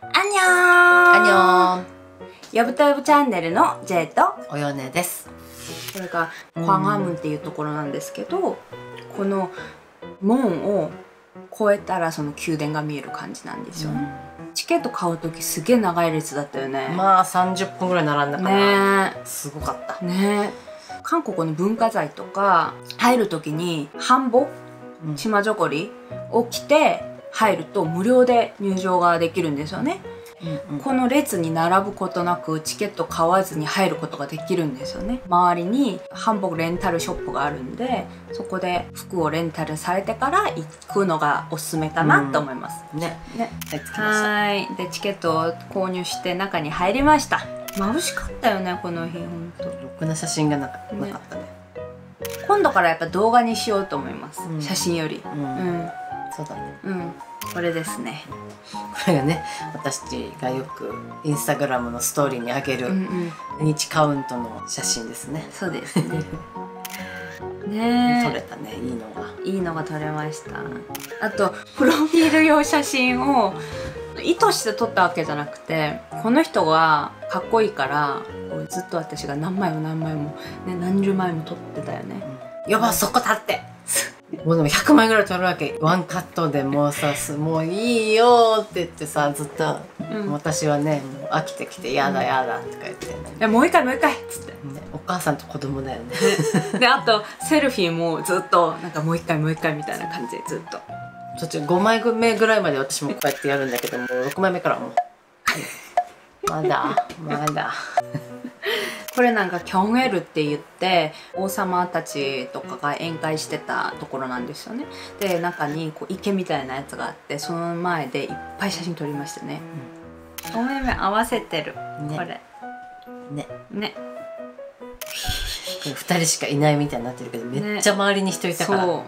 アンニョー。アニョンやぶたやぶチャンネルの J と。およねです。これがクワンハムンっていうところなんですけどこの門を越えたらその宮殿が見える感じなんですよね、チケット買う時すげえ長い列だったよね。まあ30分ぐらい並んだから、ね。すごかった。えね。え韓国の文化財とか入る時に繁忙うん。島じょこりを着て入ると無料で入場ができるんですよね。うんうん。この列に並ぶことなくチケット買わずに入ることができるんですよね。周りに韓国レンタルショップがあるんでそこで服をレンタルされてから行くのがおすすめかなと思います、ね。ね。はい。着きましたはい。でチケットを購入して中に入りました。眩しかったよねこの日ほんとろくな写真がなかったね。今度からやっぱ動画にしようと思います、うん。写真より。う、うんんそうだね。うん。これですね。これがね私がよくインスタグラムのストーリーに上げるうんうん。日カウントの写真ですね、そうですね。ね。え撮れたねいいのが。いいのが撮れました。あとプロフィール用写真を意図して撮ったわけじゃなくてこの人がかっこいいからずっと私が何枚も何枚も、ね、何十枚も撮ってたよね。やばそこ立ってもうでも100枚ぐらい撮るわけ。ワンカットでもうさすもういいよって言ってさずっと、うん。私はねもう飽きてきて「やだやだ」とか言って。ねえもう一回もう一回っつって。ねお母さんと子供だよね。であとセルフィーもずっとなんかもう一回もう一回みたいな感じ。でずっと。途中5枚目ぐらいまで私もこうやってやるんだけどもう6枚目からもうまだまだこれなんかキョンエルって言って王様たちとかが宴会してたところなんですよね。で中にこう池みたいなやつがあってその前でいっぱい写真撮りましたね、お目目合わせてる、ね。これ。ね。ね。これ2人しかいないみたいになってるけどめっちゃ周りに人いたから、そう。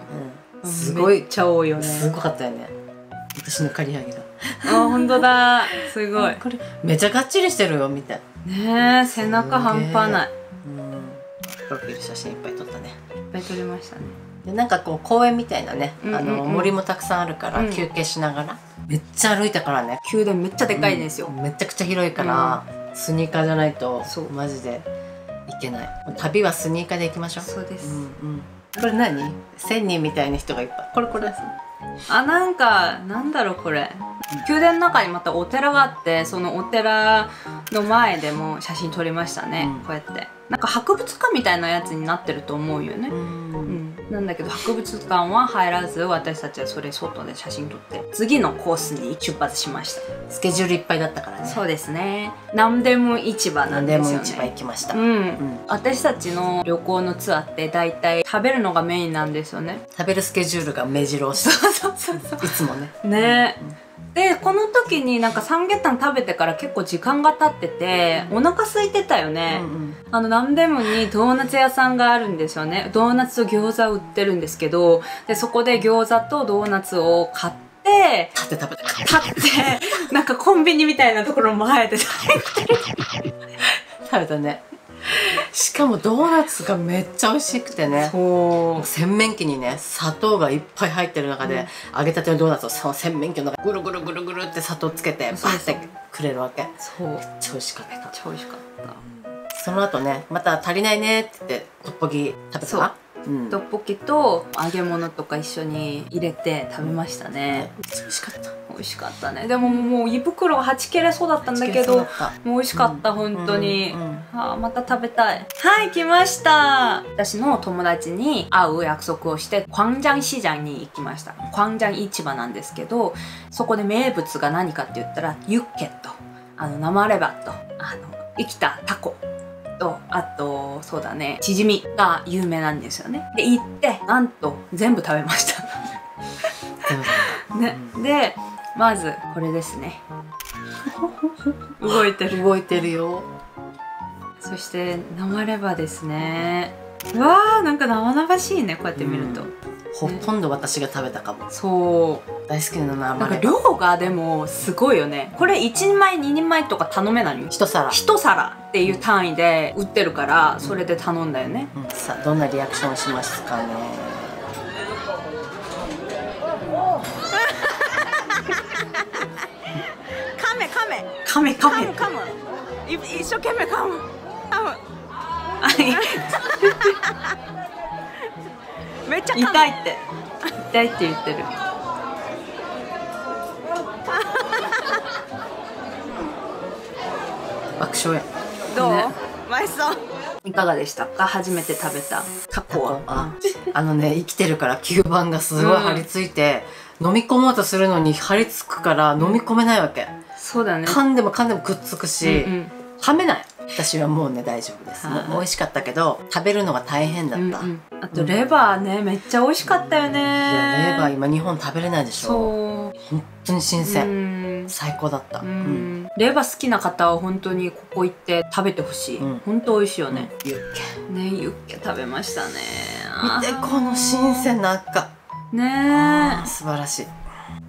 うん、すごいちゃ多いよね。すごかったよね。私の刈り上げが。あ本当だ。すごい。これめちゃがっちりしてるよみたいねえ背中半端ない。いっうん。プロフィール写真いっぱい撮ったね。ぱい撮りましたね。でなんかこう公園みたいなね、うんうんうん。あの森もたくさんあるから、うん。休憩しながら。めっちゃ歩いたからね。宮殿めっちゃでかいんですよ、めちゃくちゃ広いから、スニーカーじゃないとそう。マジで行けない。旅はスニーカーで行きましょう。そうです、うんうんこれ何？千人みたいな人がいっぱい。これこれあなんかなんだろうこれ。宮殿の中にまたお寺があってそのお寺の前でも写真撮りましたね、うん。こうやって。なんか博物館みたいなやつになってると思うよね、んうん、なんだけど博物館は入らず私たちはそれ外で写真撮って次のコースに出発しました、スケジュールいっぱいだったからね。そうですね。何でも市場な何んですよね。でも市場行きました、うん、うん。私たちの旅行のツアーって大体食べるのがメインなんですよね。食べるスケジュールが目白押し。そうそうそうそう。いつもね。ねでこの時になんかサムゲタン食べてから結構時間が経っててお腹空いてたよね、うんあの何でもにドーナツ屋さんがあるんですよね。ドーナツと餃子売ってるんですけどでそこで餃子とドーナツを買って立って食べた立ってなんかコンビニみたいなところの前で食べたねしかもドーナツがめっちゃ美味しくてね。そ洗面器にね砂糖がいっぱい入ってる中で、揚げたてのドーナツをその洗面器の中ぐるぐるぐるぐるって砂糖つけてバそうそう。ーってくれるわけ。めっそう。めっちゃ美味しかった。ちゃ美味しかった。その後ねまた足りないねって言ってトッポギ食べた？そう。うん。トッポキと揚げ物とか一緒に入れて食べましたね。めっちゃ美味しかった。美味しかったね。でももう胃袋がはち切れそうだったんだけどもう美味しかった、本当に、うんうんあーまた食べたいはい来ました私の友達に会う約束をして광장市場に行きました광장市場なんですけどそこで名物が何かって言ったらユッケとあの生レバとあの生きたタコとあとそうだねチヂミが有名なんですよねで行ってなんと全部食べました全部食べね、でまずこれですね動いてるた動いてるよ そして生レバですね。わーなんか生々しいねこうやって見ると、うん。ほとんど私が食べたかも。そう。大好きな生なんかレバ量がでもすごいよね。これ1人前2人前とか頼めないよ一皿、一皿っていう単位で売ってるからそれで頼んだよね。うん。さあどんなリアクションしますかね？カメメカメ。カメカメ。噛む噛むい一生懸命噛む めっちゃ痛いって。痛いって言ってる。爆笑や。どう、ね。美味しそういかがでしたか？初めて食べた。タコは？ああのね生きてるから吸盤がすごい張り付いて、飲み込もうとするのに張り付くから飲み込めないわけ、そうだね。噛んでも噛んでもくっつくし、うんうん。噛めない私はもうね大丈夫です。はい。美味しかったけど食べるのが大変だった、うんいやうん。あとレバーねめっちゃ美味しかったよね。レバー今日本食べれないでしょ。そう。本当に新う鮮、ん。最高だった、ううん。んレバー好きな方は本当にここ行って食べてほしい、うん。本当美味しいよね、ユッケ。ねユッケ食べましたね。見てこの新鮮な赤。ね素晴らしい。で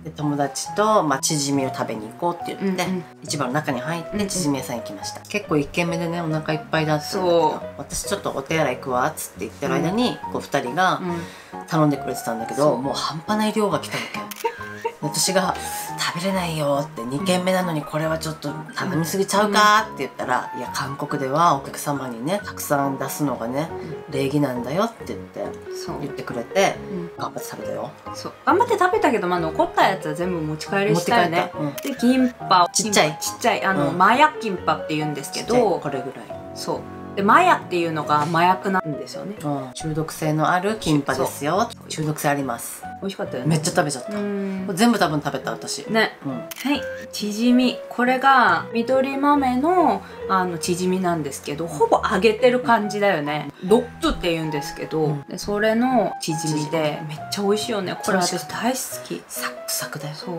友達と、まあ、チヂミを食べに行こうって言って、うんうん。市場の中に入っうんうん。てチヂミ屋さん行きました、結構1軒目でねお腹いっぱいだったんだけそど私ちょっべて洗い行くわっつって言ってる間に、こう2人がうん。頼んでくれてたんだけど、そう。もう半端ない量が来たわけ 私が「食べれないよ」って2軒目なのにこれはちょっと頼みすぎちゃうかって言ったら「いや韓国ではお客様にねたくさん出すのがね礼儀なんだよ」って言って言ってくれてうん頑張って食べたよ。そう。頑張って食べたけど、まあ、残ったやつは全部持ち帰りしてたよね。た、うんでキンパちっちゃい。ちっちゃいあの、うん。マヤキンパって言うんですけどこれぐらい。そうでマヤっていうのが麻薬なんですよね。うん。中毒性のあるキンパですよ。中毒性あります。美味しかったよね。めっちゃ食べちゃった、全部多分食べた私、ね。うん、はい。チヂミ。これが緑豆のあのチヂミなんですけどほぼ揚げてる感じだよね。ロッツって言うんですけど、うん。でそれのチヂミでめっちゃ美味しいよね。これ私大好き。サックサクだよ。そう。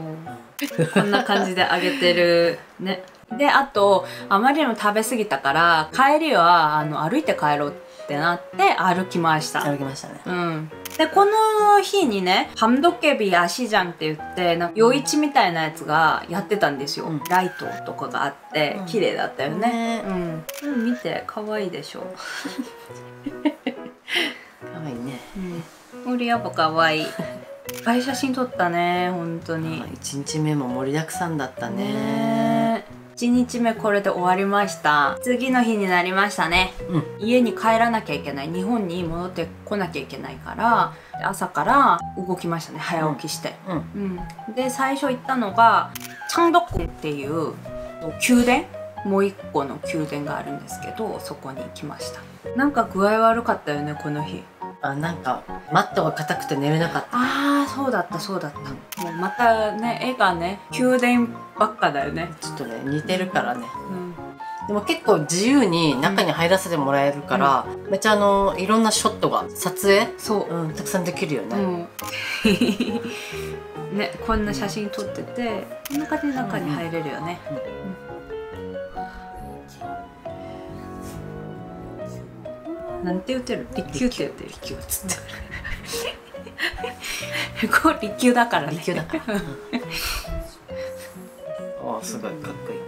こんな感じで揚げてる。ねであとあまりにも食べ過ぎたから帰りはあの歩いて帰ろうってなって歩きました。歩きましたね。うん、でこの日にねハムドケビアシジャンって言ってなんか夜市みたいなやつがやってたんですよ、うん。ライトとかがあってうん。綺麗だったよね。ね。うん、うん、見て可愛いでしょ、可愛いね。うん、俺やっぱ可愛い。いっぱい写真撮ったね本当に。1日目も盛りだくさんだったね。ね1日目これで終わりました。次の日になりましたね。うん。家に帰らなきゃいけない。日本に戻ってこなきゃいけないから朝から動きましたね。早起きして、うん。うん、で最初行ったのがチャンドクンっていう宮殿？もう一個の宮殿があるんですけどそこに行きました。なんか具合悪かったよねこの日あなんかマットが硬くて寝れなかった。あーそうだったそうだった。もうまたね絵がね宮殿ばっかだよね。ちょっとね似てるからね。うん。でも結構自由に中に入らせてもらえるから、めっちゃあのいろんなショットが撮影、そう。うん、たくさんできるよね、うん。ねこんな写真撮っててこんな感じで中に入れるよね、うんなんて言ってる？立球って。言ってる。立球っつって。これ立球だからね。立球だから、うん、おーすごいかっこいい。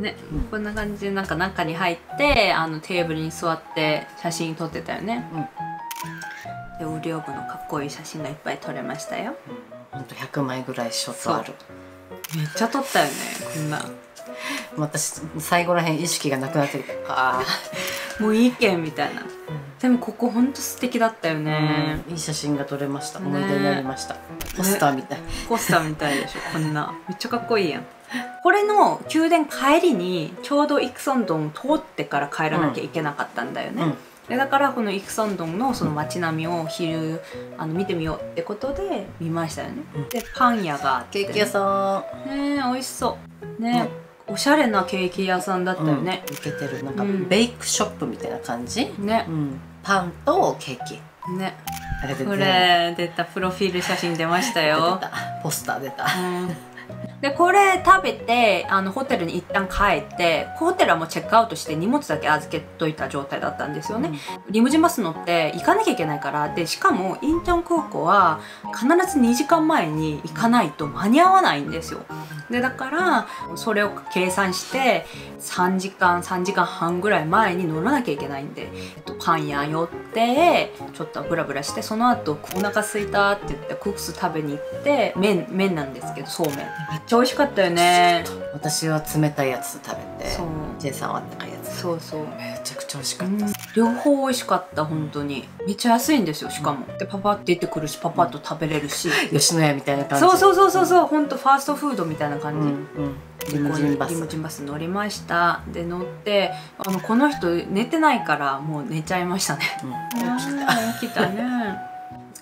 ね、うん。こんな感じでなんか中に入ってあのテーブルに座って写真撮ってたよね、でウリオブのかっこいい写真がいっぱい撮れましたよ。ほんと100枚ぐらいショットある。めっちゃ撮ったよねこんな。私最後らへん意識がなくなってる。からあもういいけんみたいな。でもここほんと素敵だったよあ、ね、うん。いい写真が撮れました。ね。思い出になりました、ポスターみたい、ポスターみたいでしょ こんな。めっちゃかっこいいやん。これの宮殿帰りにちょうどイクソンドン通ってから帰らなきゃいけなかったんだよね、うん。でだからこのイクソンドンのその街並みを昼あの見てみようってことで見ましたよね、うん。でパン屋があって、ケーキ屋さん。ねえ美味しそう。ね、おしゃれなケーキ屋さんだったよね、うん、いけてる。なんかうん。ベイクショップみたいな感じ、ね。うん、パンとケーキ。ね。あれでこれ出たプロフィール写真出ましたよ。ポスター出た。うん。でこれ食べてあのホテルに一旦帰ってホテルはもうチェックアウトして荷物だけ預けといた状態だったんですよね、リムジンバス乗って行かなきゃいけないから。でしかもインチョン空港は必ず2時間前に行かないと間に合わないんですよでだからそれを計算して3時間3時間半ぐらい前に乗らなきゃいけないんで、えっと、パン屋寄ってちょっとブラブラしてその後お腹すいたって言ってクックス食べに行って麺麺なんですけどそうめん。めっちゃ美味しかったよね。私は冷たいやつ食べてそう。J さんはあったかいやつそうそう。めちゃくちゃ美味しかった、うん両方美味しかった本当に。めっちゃ安いんですよしかも。でパパって出てくるしパパッと食べれるし。吉野家みたいな感じ。そうそうそうそうそう本当ファーストフードみたいな感じ、うんうん。リムジンバス。リムジンバス乗りました。で乗ってあのこの人寝てないからもう寝ちゃいましたね。うん。起きたね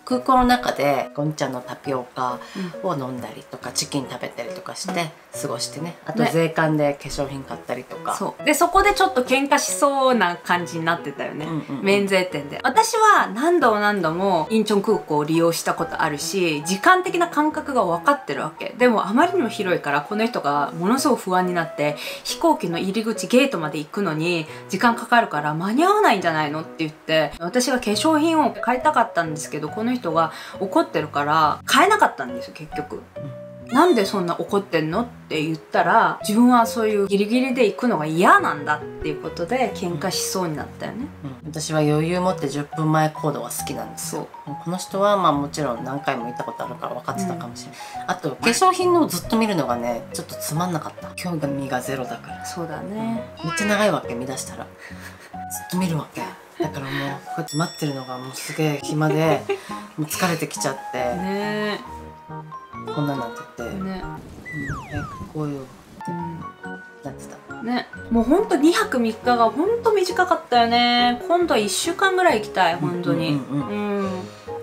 空港の中でゴンちゃんのタピオカを飲んだりとかチキン食べたりとかして過ごしてね。あとね。税関で化粧品買ったりとか、そう。でそこでちょっと喧嘩しそうな感じになってたよね、うんうんうん。免税店で。私は何度も何度もインチョン空港を利用したことあるし時間的な感覚が分かってるわけ。でもあまりにも広いからこの人がものすごく不安になって飛行機の入り口ゲートまで行くのに時間かかるから間に合わないんじゃないのって言って私が化粧品を買いたかったんですけどこの人が怒ってるから買えなかったんですよ結局。なんでそんな怒ってんのって言ったら自分はそういうギリギリで行くのが嫌なんだっていうことで喧嘩しそうになったよね。うん。私は余裕持って10分前行動が好きなんです。よこの人はまあもちろん何回も行ったことあるから分かってたかもしれない、あと化粧品のをずっと見るのがねちょっとつまんなかった。興味がゼロだから。そうだね。めっちゃ長いわけ見出したら。ずっと見るわけだからもうこうやって待ってるのがもうすげえ暇で もう疲れてきちゃって、ねこんなんなってて、うん、ね、早くこうようなってたん、ね。もうほんと2泊3日がほんと短かったよね。今度は1週間ぐらい行きたい、本当に。うんうんうんうん。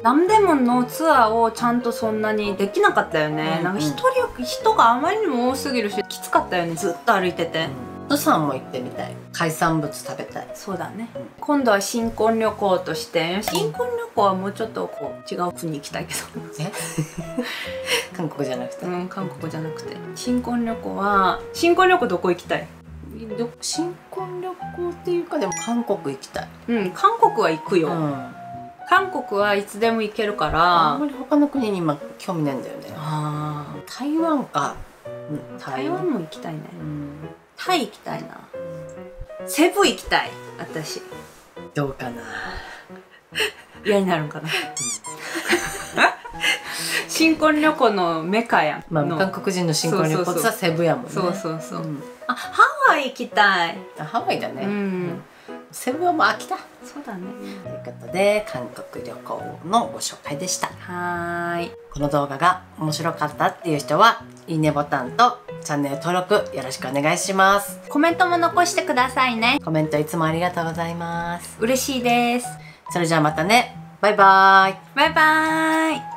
何でものツアーをちゃんとそんなにできなかったよね。うんなんか一人人があまりにも多すぎるし、きつかったよね、ずっと歩いてて。プサンも行ってみたい。海産物食べたい。そうだね、うん今度は新婚旅行として。新婚旅行はもうちょっとこう違う国行きたいけど。え？韓国じゃなくて？うん韓国じゃなくて。新婚旅行は新婚旅行どこ行きたい？ど新婚旅行っていうかでも韓国行きたい、うん韓国は行くよ、うん、韓国はいつでも行けるかあんらまり他の国に今興味ないんだよね。あ台湾か、うん、ー台湾も行きたいね。うんタイ行きたいな。セブ行きたい私。どうかな。嫌になるんかな。新婚旅行のメカやん。まあの。韓国人の新婚旅行ってさセブやもんね。そうそうそう、ん。あハワイ行きたい。あハワイだね、うん。セブはもう飽きた。そうだね。ということで韓国旅行のご紹介でした。はーい。この動画が面白かったっていう人はいいねボタンとチャンネル登録よろしくお願いします。コメントも残してくださいね。コメントいつもありがとうございます。嬉しいです。それじゃあまたね。バイバーイ。バイバーイ